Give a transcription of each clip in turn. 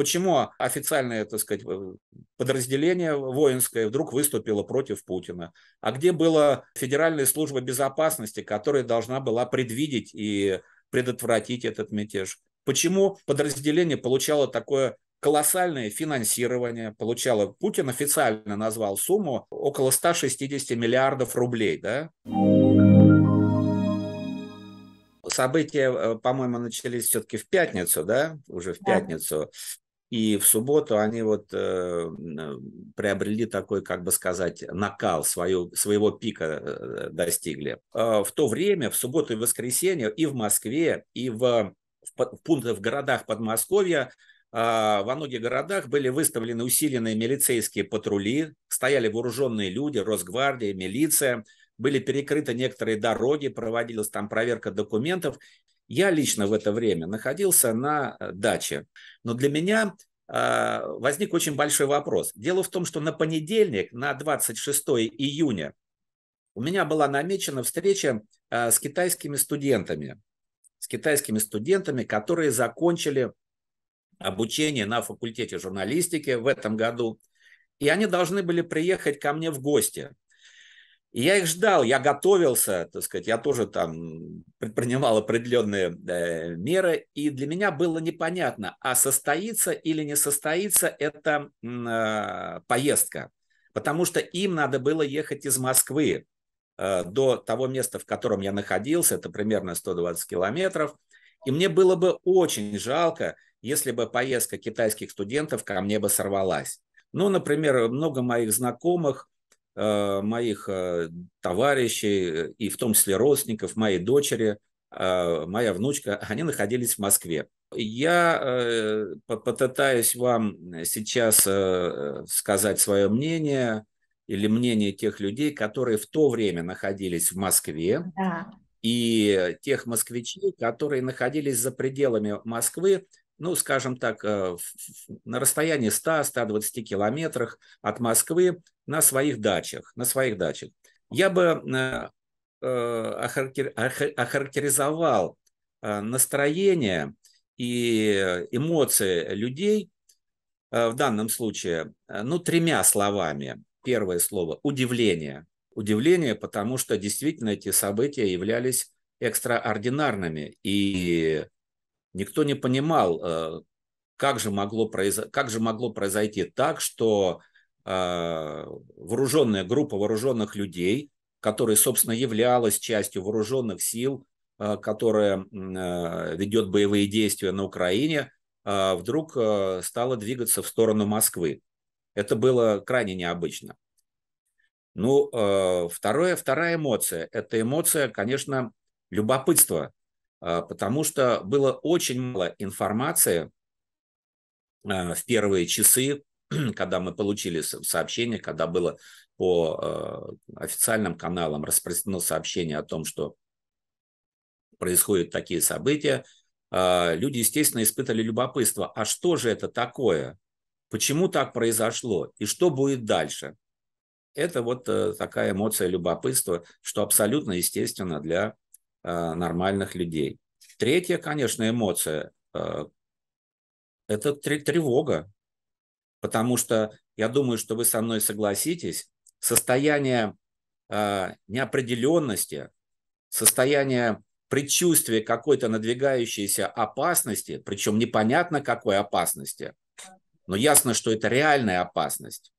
Почему официальное, так сказать, подразделение воинское вдруг выступило против Путина? А где была Федеральная служба безопасности, которая должна была предвидеть и предотвратить этот мятеж? Почему подразделение получало такое колоссальное финансирование, получало, Путин официально назвал сумму около 160 миллиардов рублей, да? События, э, по-моему, начались все-таки в пятницу, да, уже в пятницу. И в субботу они вот э, приобрели такой, как бы сказать, накал, свою, своего пика э, достигли. Э, в то время, в субботу и воскресенье, и в Москве, и в, в, в, в городах Подмосковья а, во многих городах были выставлены усиленные милицейские патрули, стояли вооруженные люди, Росгвардия, милиция, были перекрыты некоторые дороги, проводилась там проверка документов. Я лично в это время находился на э, даче. Но для меня а, возник очень большой вопрос. Дело в том, что на понедельник, на 26 июня, у меня была намечена встреча а, с китайскими студентами, с китайскими студентами, которые закончили обучение на факультете журналистики в этом году. И они должны были приехать ко мне в гости. И я их ждал, я готовился, так сказать, я тоже там предпринимал определенные э, меры, и для меня было непонятно, а состоится или не состоится эта э, поездка, потому что им надо было ехать из Москвы э, до того места, в котором я находился, это примерно 120 километров, и мне было бы очень жалко, если бы поездка китайских студентов ко мне бы сорвалась. Ну, например, много моих знакомых, моих э, товарищей, и в том числе родственников, моей дочери, э, моя внучка, они находились в Москве. Я попытаюсь вам сейчас сказать свое мнение или мнение тех людей, которые в то время находились в Москве, да. и тех москвичей, которые находились за пределами Москвы, ну, скажем так, э, на расстоянии 100-120 километрах от Москвы на своих дачах, на своих дачах. Я бы э, э, охарактеризовал настроение и эмоции людей в данном случае, ну, тремя словами. Первое слово – удивление. Удивление, потому что действительно эти события являлись экстраординарными. И Никто не понимал, э, как же могло, произо... как же могло произойти так, что э, вооруженная группа вооруженных людей, которая, собственно, являлась частью вооруженных сил, э, которая ведет боевые действия на Украине, вдруг стала двигаться в сторону Москвы. Это было крайне необычно. Ну, второе, вторая эмоция – это эмоция, конечно, любопытства потому что было очень мало информации а, в первые часы, когда мы получили сообщение, когда было по а, официальным каналам распространено сообщение о том, что происходят такие события, люди, естественно, испытали любопытство. А что же это такое? Почему так произошло? И что будет дальше? Это вот э, такая эмоция любопытства, что абсолютно естественно для Э, нормальных людей. Третья, конечно, эмоция э, – это тревога, потому что я думаю, что вы со мной согласитесь, состояние э, неопределенности, состояние предчувствия какой-то надвигающейся опасности, причем непонятно какой опасности, но ясно, что это реальная опасность.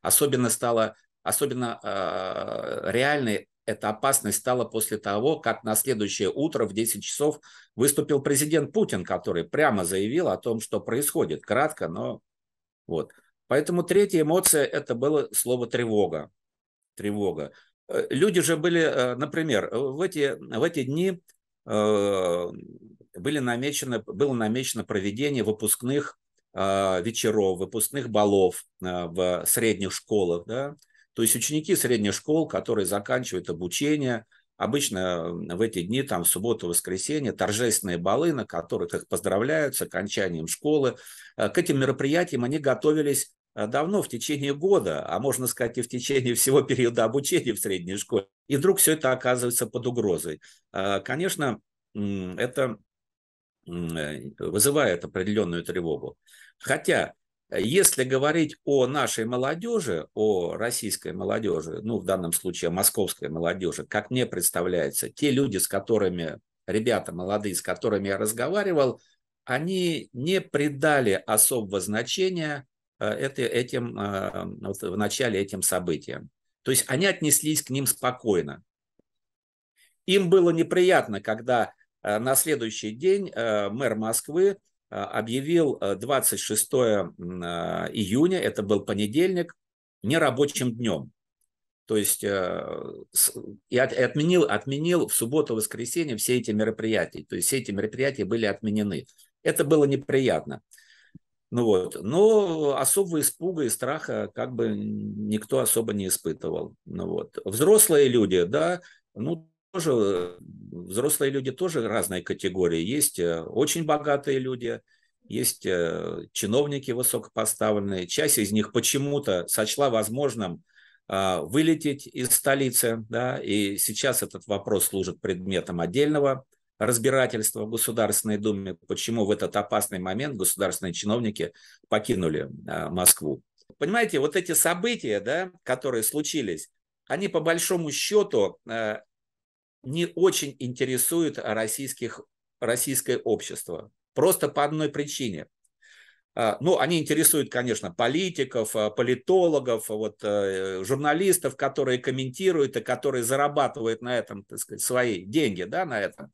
Особенно стало, особенно э, реальной эта опасность стала после того, как на следующее утро в 10 часов выступил президент Путин, который прямо заявил о том, что происходит. Кратко, но вот. Поэтому третья эмоция – это было слово «тревога». Тревога. Э, люди же были, э, например, в эти, в эти дни э, были намечено, было намечено проведение выпускных вечеров, выпускных балов в средних школах, да, то есть ученики средних школ, которые заканчивают обучение, обычно в эти дни, там, в субботу, воскресенье, торжественные балы, на которых их поздравляют с окончанием школы. Э, к этим мероприятиям они готовились э, давно, в течение года, а можно сказать и в течение всего периода обучения в средней школе. И вдруг все это оказывается под угрозой. Э, конечно, это вызывает определенную тревогу. Хотя если говорить о нашей молодежи, о российской молодежи, ну, в данном случае московской молодежи, как мне представляется, те люди, с которыми, ребята молодые, с которыми я разговаривал, они не придали особого значения э, это, этим, э, вот в начале этим событиям. То есть они отнеслись к ним спокойно. Им было неприятно, когда э, на следующий день мэр Москвы объявил 26 июня, это был понедельник, нерабочим днем. То есть и отменил, отменил в субботу-воскресенье все эти мероприятия. То есть все эти мероприятия были отменены. Это было неприятно. Ну вот. Но особого испуга и страха как бы никто особо не испытывал. Ну вот. Взрослые люди, да, ну тоже, взрослые люди тоже разные категории. Есть э, очень богатые люди, есть э, чиновники высокопоставленные. Часть из них почему-то сочла возможным а, вылететь из столицы, да, и сейчас этот вопрос служит предметом отдельного разбирательства в Государственной Думе, почему в этот опасный момент государственные чиновники покинули а, Москву. Понимаете, вот эти события, да, которые случились, они по большому счету не очень интересуют российских, российское общество. Просто по одной причине. А, ну, они интересуют, конечно, политиков, политологов, вот, э, журналистов, которые комментируют и которые зарабатывают на этом, так сказать, свои деньги, да, на этом.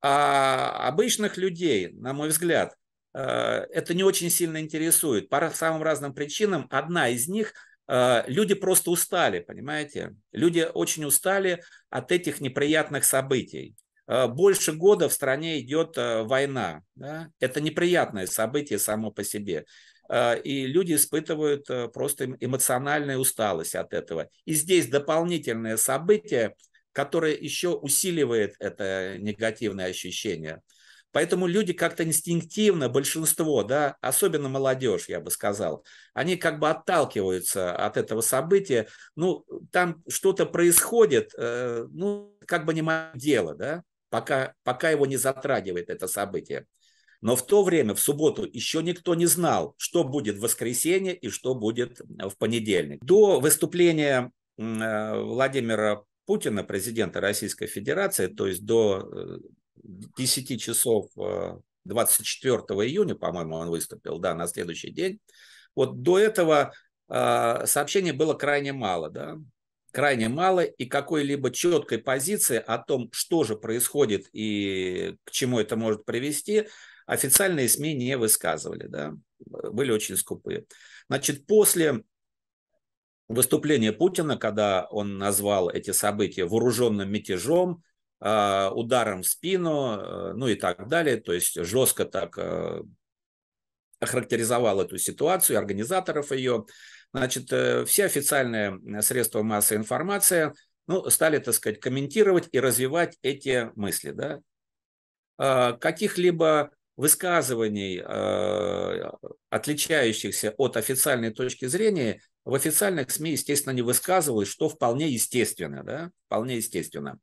А обычных людей, на мой взгляд, э, это не очень сильно интересует по самым разным причинам. Одна из них люди просто устали, понимаете? Люди очень устали от этих неприятных событий. Э, больше года в стране идет война. Да? Это неприятное событие само по себе. И люди испытывают просто эмоциональную усталость от этого. И здесь дополнительное событие – которое еще усиливает это негативное ощущение. Поэтому люди как-то инстинктивно, большинство, да, особенно молодежь, я бы сказал, они как бы отталкиваются от этого события. Ну, там что-то происходит, э, ну, как бы не мое дело, да, пока, пока его не затрагивает это событие. Но в то время, в субботу, еще никто не знал, что будет в воскресенье и что будет в понедельник. До выступления э, Владимира Путина, президента Российской Федерации, то есть до 10 э, часов 24 э, июня, по-моему, он выступил, да, на следующий день. Вот до этого э, сообщений было крайне мало, да, крайне мало, и какой-либо четкой позиции о том, что же происходит и к чему это может привести, официальные СМИ не высказывали, да, были очень скупые. Значит, после выступление Путина, когда он назвал эти события вооруженным мятежом, ударом в спину, э, ну и так далее, то есть жестко так э, охарактеризовал эту ситуацию, организаторов ее. Значит, э, все официальные средства массовой информации ну, стали, так сказать, комментировать и развивать эти мысли. Да? А, каких-либо высказываний, отличающихся от официальной точки зрения, в официальных СМИ, естественно, не высказывалось, что вполне естественно, да, вполне естественно.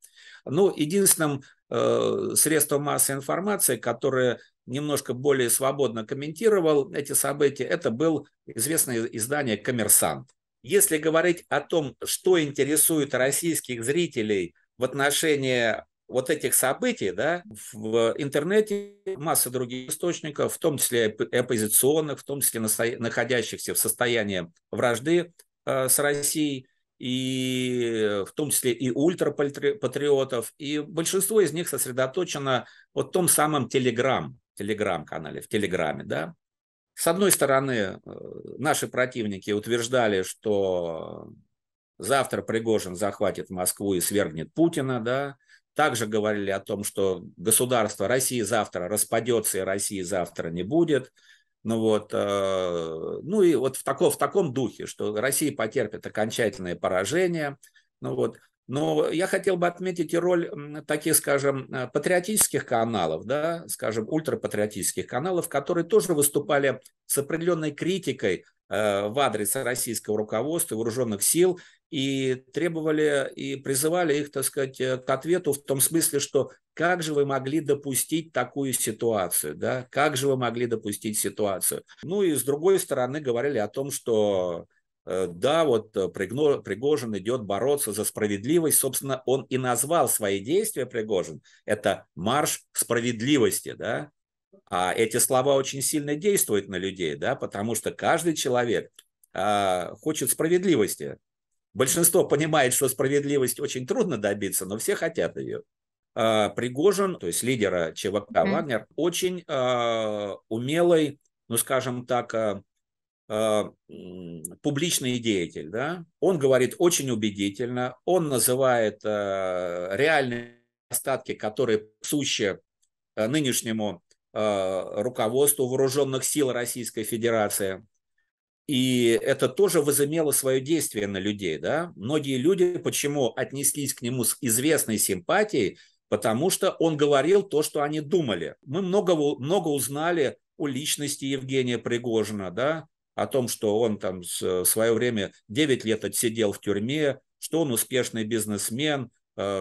Но единственным э, средством массовой информации, которое немножко более свободно комментировал эти события, это был известное издание «Коммерсант». Если говорить о том, что интересует российских зрителей в отношении вот этих событий, да, в интернете масса других источников, в том числе оппозиционных, в том числе находящихся в состоянии вражды э, с Россией, и в том числе и ультрапатриотов, и большинство из них сосредоточено вот в том самом Телеграм, Телеграм-канале, в Телеграме, да. С одной стороны, э, наши противники утверждали, что завтра Пригожин захватит Москву и свергнет Путина, да, также говорили о том, что государство России завтра распадется, и России завтра не будет. Ну, вот, э, ну и вот в, тако, в таком духе, что Россия потерпит окончательное поражение. Ну, вот. Но я хотел бы отметить и роль таких, скажем, э, патриотических каналов, да, скажем, ультрапатриотических каналов, которые тоже выступали с определенной критикой э, в адрес российского руководства, вооруженных сил и требовали и призывали их, так сказать, э, к ответу в том смысле, что как же вы могли допустить такую ситуацию, да, как же вы могли допустить ситуацию. Ну и с другой стороны говорили о том, что э, да, вот Пригожин идет бороться за справедливость. Собственно, он и назвал свои действия, Пригожин, это марш справедливости, да. А эти слова очень сильно действуют на людей, да, потому что каждый человек а, хочет справедливости. Большинство понимает, что справедливость очень трудно добиться, но все хотят ее. А, Пригожин, то есть лидера ЧВК mm-hmm. Вагнер, очень а, умелый, ну скажем так, а, а, публичный деятель. Да? Он говорит очень убедительно, он называет а, реальные остатки, которые сущи нынешнему а, руководству вооруженных сил Российской Федерации. И это тоже возымело свое действие на людей. Да? Многие люди почему отнеслись к нему с известной симпатией, потому что он говорил то, что они думали. Мы много, много узнали о личности Евгения Пригожина, да, о том, что он там в свое время 9 лет отсидел в тюрьме, что он успешный бизнесмен,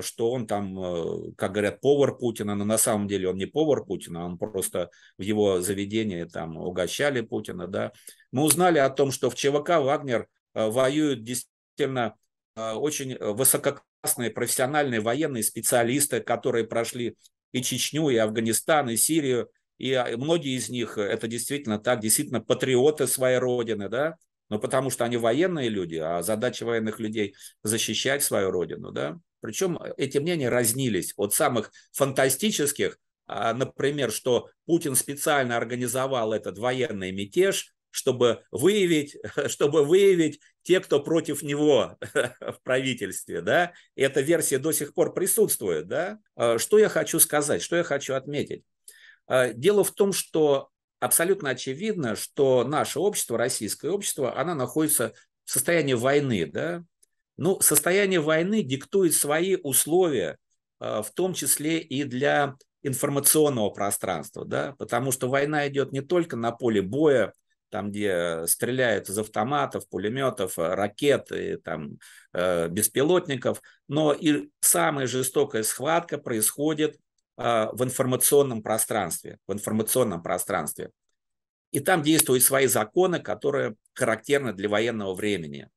что он там, э, как говорят, повар Путина, но на самом деле он не повар Путина, он просто в его заведении там угощали Путина, да. Мы узнали о том, что в ЧВК Вагнер э, воюют действительно очень высоко прекрасные профессиональные военные специалисты, которые прошли и Чечню, и Афганистан, и Сирию, и а, многие из них э, это действительно так, действительно патриоты своей родины, да, но потому что они военные люди, а задача военных людей защищать свою родину, да. Причем эти мнения разнились от самых фантастических, а, например, что Путин специально организовал этот военный мятеж, чтобы выявить, чтобы выявить те, кто против него в правительстве, да, и эта версия до сих пор присутствует, да. А, что я хочу сказать, что я хочу отметить? А, дело в том, что абсолютно очевидно, что наше общество, российское общество, оно находится в состоянии войны, да. Ну, состояние войны диктует свои условия, а, в том числе и для информационного пространства, да, потому что война идет не только на поле боя, там, где стреляют из автоматов, пулеметов, э, ракет и там, э, беспилотников, но и самая жестокая схватка происходит э, в информационном пространстве, в информационном пространстве. И там действуют свои законы, которые характерны для военного времени.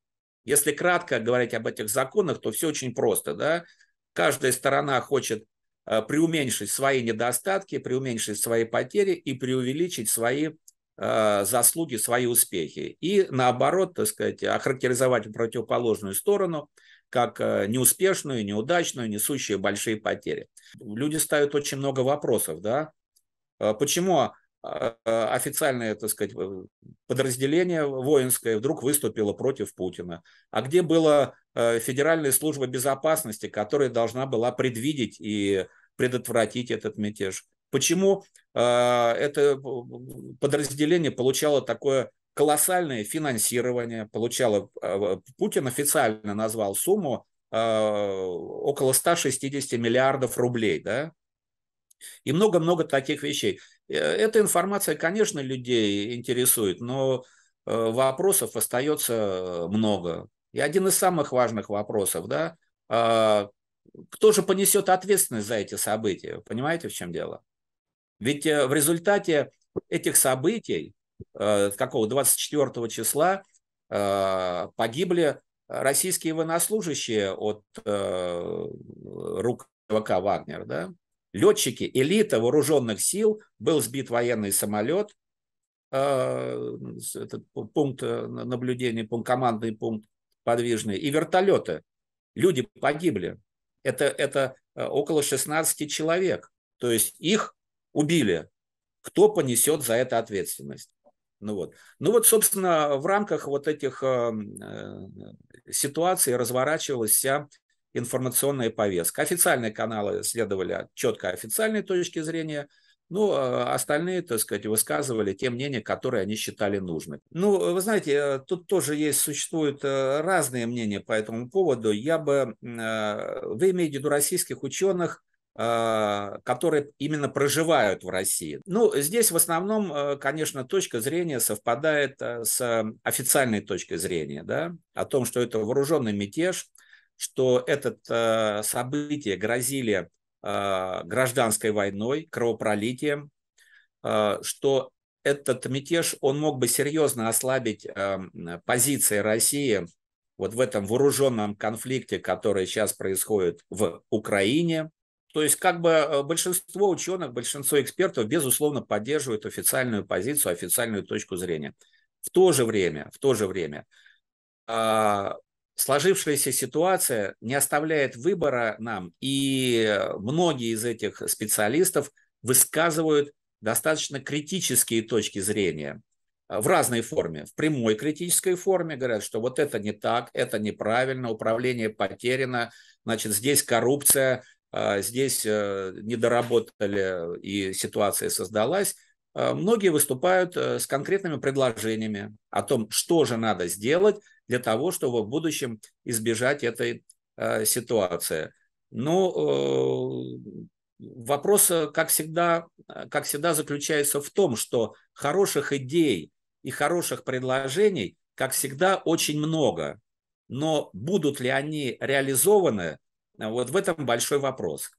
Если кратко говорить об этих законах, то все очень просто. Да? Каждая сторона хочет преуменьшить свои недостатки, преуменьшить свои потери и преувеличить свои Э, заслуги, свои успехи. И наоборот, так сказать, охарактеризовать противоположную сторону как э, неуспешную, неудачную, несущую большие потери. Люди ставят очень много вопросов, да, э, почему официальное, так сказать, подразделение воинское вдруг выступило против Путина. А где была Федеральная служба безопасности, которая должна была предвидеть и предотвратить этот мятеж? Почему э, это подразделение получало такое колоссальное финансирование, получало, э, Путин официально назвал сумму э, около 160 миллиардов рублей, да, и много-много таких вещей. Эта информация, конечно, людей интересует, но вопросов остается много. И один из самых важных вопросов, да, кто же понесет ответственность за эти события? Понимаете, в чем дело? Ведь э, в результате этих событий, э, какого 24 числа, э, погибли российские военнослужащие от рук ВК «Вагнер». Да? Летчики, элита вооруженных сил, был сбит военный самолет, этот пункт наблюдения, пункт, командный пункт подвижный, и вертолеты. Люди погибли. Это, это около 16 человек. То есть их убили, кто понесет за это ответственность? Ну вот. ну вот, собственно, в рамках вот этих э, э, ситуаций разворачивалась вся информационная повестка. Официальные каналы следовали четко официальной точки зрения, ну, а остальные, так сказать, высказывали те мнения, которые они считали нужными. Ну, вы знаете, э, тут тоже есть, существуют разные мнения по этому поводу. Я бы, вы имеете в виду российских ученых, которые именно проживают в России. Ну, здесь в основном, э, конечно, точка зрения совпадает э, с официальной точкой зрения, да, о том, что это вооруженный мятеж, что это э, событие грозили гражданской войной, кровопролитием, что этот мятеж, он мог бы серьезно ослабить позиции России вот в этом вооруженном конфликте, который сейчас происходит в Украине. То есть как бы большинство ученых, большинство экспертов, безусловно, поддерживают официальную позицию, официальную точку зрения. В то же время, в то же время сложившаяся ситуация не оставляет выбора нам, и многие из этих специалистов высказывают достаточно критические точки зрения в разной форме. В прямой критической форме говорят, что вот это не так, это неправильно, управление потеряно, значит, здесь коррупция, а, здесь э, недоработали и ситуация создалась. А, многие выступают э, с конкретными предложениями о том, что же надо сделать для того, чтобы в будущем избежать этой э, ситуации. Но э, вопрос, э, как всегда, э, как всегда, заключается в том, что хороших идей и хороших предложений, как всегда, очень много. Но будут ли они реализованы, вот в этом большой вопрос.